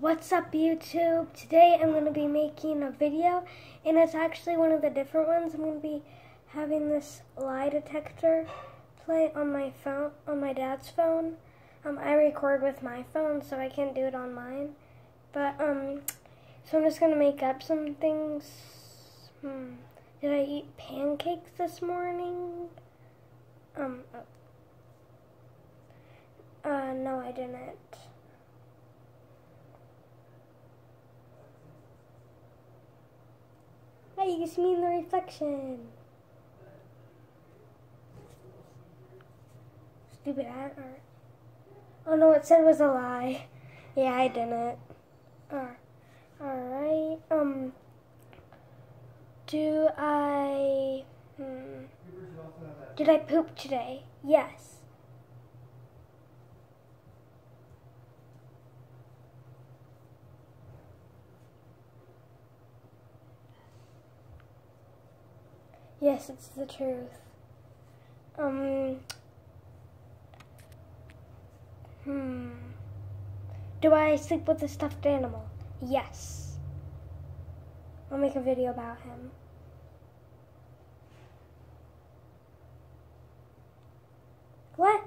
What's up YouTube? Today I'm going to be making a video and it's actually one of the different ones. I'm going to be having this lie detector play on my phone, on my dad's phone. Um, I record with my phone so I can't do it on mine. But, um, so I'm just going to make up some things. Hmm. Did I eat pancakes this morning? Um, oh. uh, no I didn't. You see me in the reflection. Stupid ad art. Oh no, it said it was a lie. Yeah, I didn't. Uh, Alright, um, do I, hmm, did I poop today? Yes. Yes, it's the truth. Um. Hmm. Do I sleep with a stuffed animal? Yes. I'll make a video about him. What?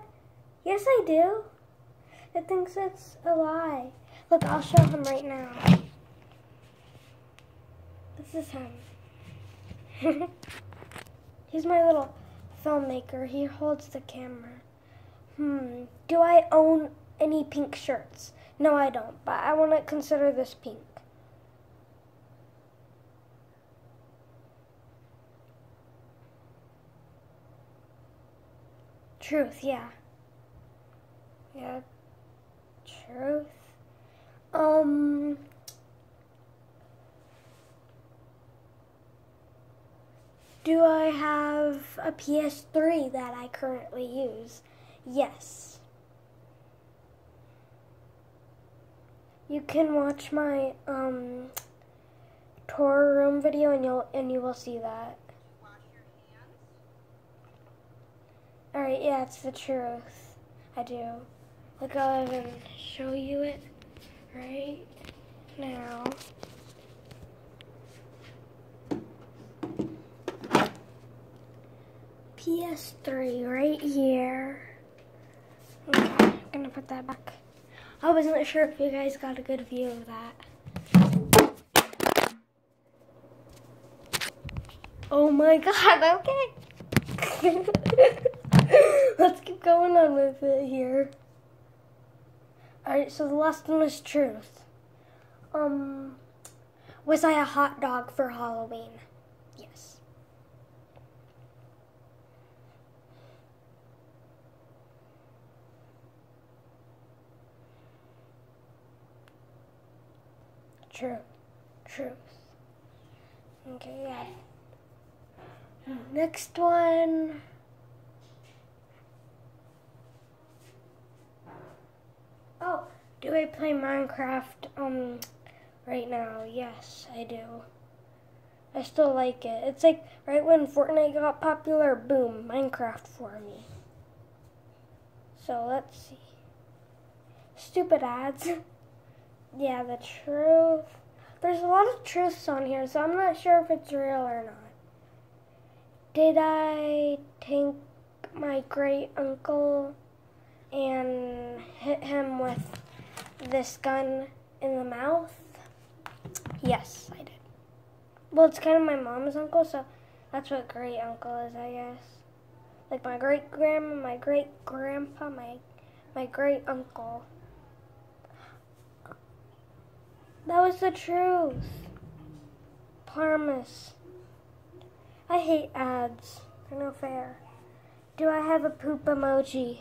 Yes, I do. It thinks it's a lie. Look, I'll show him right now. This is him. He's my little filmmaker. He holds the camera. Hmm. Do I own any pink shirts? No, I don't, but I want to consider this pink. Truth, yeah. Yeah. Truth. Um. Do I have a PS3 that I currently use? Yes. You can watch my um, tour room video and you'll and you will see that. Alright, yeah, it's the truth. I do. Look, I'll even show you it right now. PS3 right here. Okay, I'm gonna put that back. I wasn't sure if you guys got a good view of that. Oh my god, okay. Let's keep going on with it here. Alright, so the last one is truth. Um, was I a hot dog for Halloween? Yes. True. Truth. Okay, yeah. Next one. Oh, do I play Minecraft um right now? Yes, I do. I still like it. It's like right when Fortnite got popular, boom, Minecraft for me. So let's see. Stupid ads. Yeah, the truth. There's a lot of truths on here, so I'm not sure if it's real or not. Did I take my great uncle and hit him with this gun in the mouth? Yes, I did. Well, it's kind of my mom's uncle, so that's what great uncle is, I guess. Like my great grandma, my great grandpa, my my great uncle. That was the truth. Promise. I hate ads. They're no fair. Do I have a poop emoji?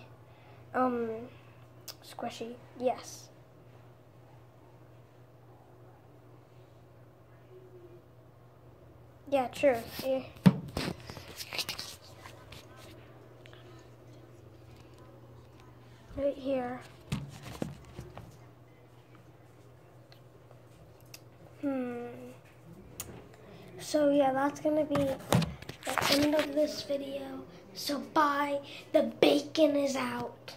Um, squishy. Yes. Yeah, true. Yeah. Right here. Hmm. So yeah, that's gonna be the end of this video. So bye. The bacon is out.